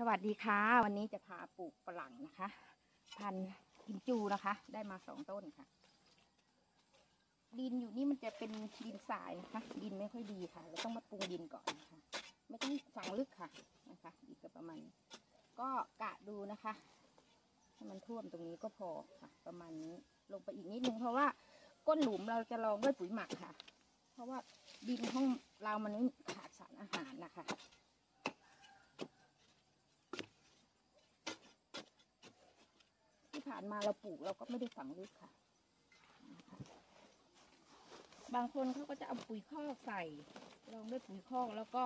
สวัสดีค่ะ วันนี้จะพาปลูกฝรั่งนะคะ พันธุ์กิมจูนะคะ ได้มาสองต้นค่ะ ดินอยู่นี่มันจะเป็นดินทรายนะคะ ดินไม่ค่อยดีค่ะเราต้องมาปรุงดินก่อนนะคะ ไม่ต้องฝังลึกค่ะนะคะดินก็ประมาณ ก็กะดูนะคะให้มันท่วมตรงนี้ก็พอค่ะ ประมาณนี้ลงไปอีกนิดนึงเพราะว่าก้นหลุมเราจะรองด้วยปุ๋ยหมักค่ะ เพราะว่าดินห้องเรามันขาดสารอาหารนะคะ ผ่านมาเราปลูกเราก็ไม่ได้ฝังลึกค่ะ บางคนเขาก็จะเอาปุ๋ยคอกใส่รองด้วยปุ๋ยคอกแล้วก็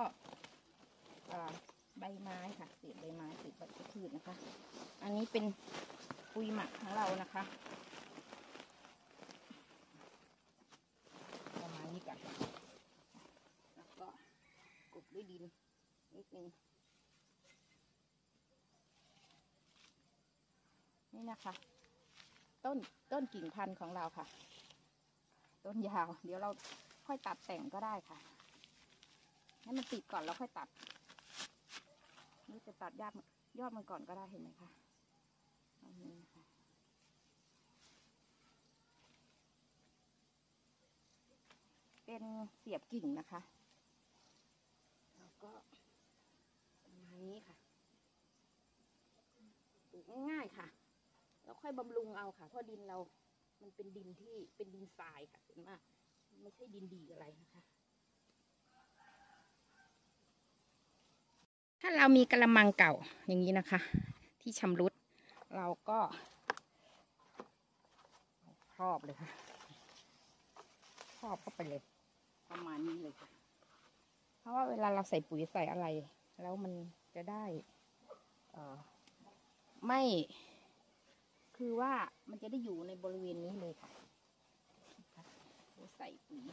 ใบไม้ค่ะเศษใบไม้เศษใบพืชนะคะ อันนี้เป็นปุ๋ยหมักของเรานะคะประมาณนี้ก่อนแล้วก็กบด้วยดินนิดนึง นี่นะคะ ต้นต้นกิ่งพันธุ์ของเราค่ะ ต้นยาว เดี๋ยวเราค่อยตัดแต่งก็ได้ค่ะ ให้มันติดก่อนแล้วค่อยตัด นี่จะตัดยอดมันยอดมันก่อนก็ได้เห็นไหมคะอันนี้ค่ะเป็นเสียบกิ่งนะคะแล้วก็ประมาณนี้ค่ะปลูกง่ายๆค่ะ อยบำรุงเอาค่ะ เพราะดินเรา มันเป็นดินที่เป็นดินทรายค่ะส่วนมากไม่ใช่ดินดีอะไรนะคะ ถ้าเรามีกระมังเก่าอย่างนี้นะคะ ที่ชำรุด เราก็ครอบเลยค่ะครอบเข้าไปเลย ประมาณนี้เลยค่ะ เพราะว่าเวลาเราใส่ปุ๋ยใส่อะไร แล้วมันจะได้ เอ่อ ไม่ คือว่ามันจะได้อยู่ในบริเวณนี้เลยค่ะใส่ปุ๋ย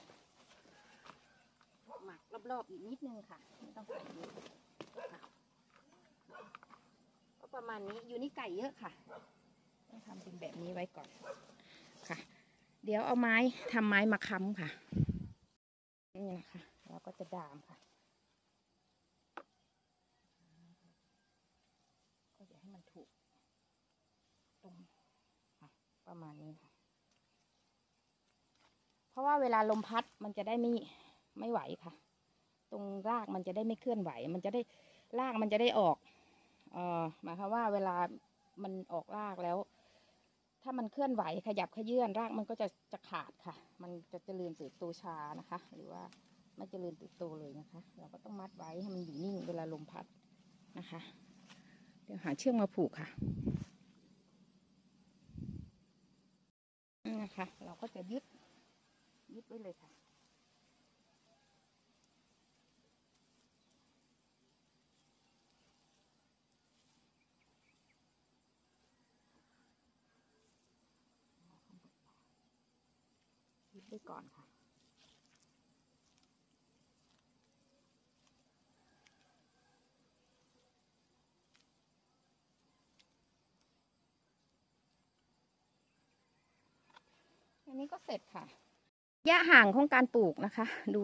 หมักรอบๆอีกนิดนึงค่ะ ไม่ต้องใส่เยอะค่ะก็ประมาณนี้อยู่นี่ไก่เยอะค่ะต้องทำเป็นแบบนี้ไว้ก่อนค่ะ เดี๋ยวเอาไม้ทำไม้มาค้ำค่ะนี่นะคะแล้วก็จะดามค่ะก็อย่าให้มันถูกตรง ประมาณนี้ค่ะ เพราะว่าเวลาลมพัดมันจะได้ไม่ไม่ไหวค่ะ ตรงรากมันจะได้ไม่เคลื่อนไหว มันจะได้รากมันจะได้ออก เอ่อหมายความว่าเวลามันออกรากแล้ว ถ้ามันเคลื่อนไหวขยับขยื่นรากมันก็จะจะขาดค่ะ มันจะเจริญเติบโตช้านะคะ หรือว่าไม่เจริญเติบโตเลยนะคะ เราก็ต้องมัดไว้ให้มันอยู่นิ่งเวลาลมพัดนะคะ เดี๋ยวหาเชือกมาผูกค่ะ นะคะ เราก็จะยึด ยึดไว้เลยค่ะ ยึดไว้ก่อนค่ะ นี้ก็เสร็จค่ะระยะห่างของการปลูกนะคะ ดู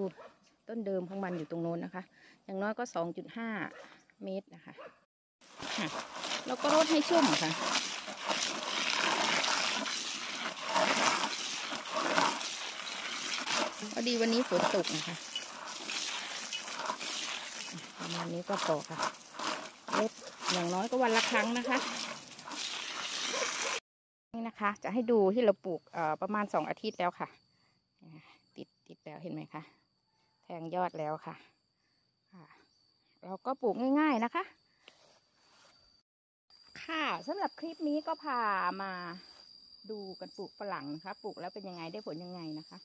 ต้นเดิมของมันอยู่ตรงโน้นนะคะ อย่างน้อยก็สองจุดห้าเมตรนะคะค่ะแล้วก็รดให้ชุ่มค่ะพอดีวันนี้ฝนตกนะคะประมาณนี้ก็พอค่ะรดอย่างน้อยก็วันละครั้งนะคะ นะคะ จะให้ดูที่เราปลูกประมาณสองอาทิตย์แล้วค่ะ ติดติดแล้วเห็นไหมคะ แทงยอดแล้วค่ะ เราก็ปลูกง่ายๆนะคะ ค่ะสำหรับคลิปนี้ก็พามาดูกันปลูกฝรั่งนะคะ ปลูกแล้วเป็นยังไงได้ผลยังไงนะคะ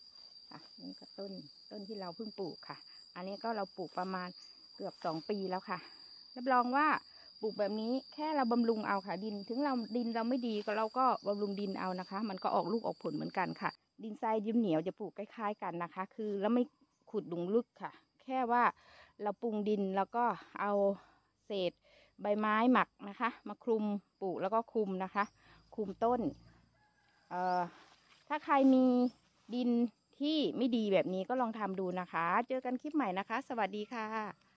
อะนี่ก็ต้นต้นที่เราเพิ่งปลูกค่ะ อันนี้ก็เราปลูกประมาณเกือบสองปีแล้วค่ะรับรองว่า ปลูกแบบนี้แค่เราบำรุงเอาค่ะดิน ถึงเราดินเราไม่ดีก็เราก็บำรุงดินเอานะคะ มันก็ออกลูกออกผลเหมือนกันค่ะ ดินทรายดินเหนียวจะปลูกคล้ายๆกันนะคะ คือแล้วไม่ขุดหลุมลึกค่ะ แค่ว่าเราปรุงดินแล้วก็เอาเศษใบไม้หมักนะคะ มาคลุมปลูกแล้วก็คลุมนะคะ คลุมต้นเอ่อถ้าใครมีดินที่ไม่ดีแบบนี้ก็ลองทำดูนะคะ เจอกันคลิปใหม่นะคะ สวัสดีค่ะ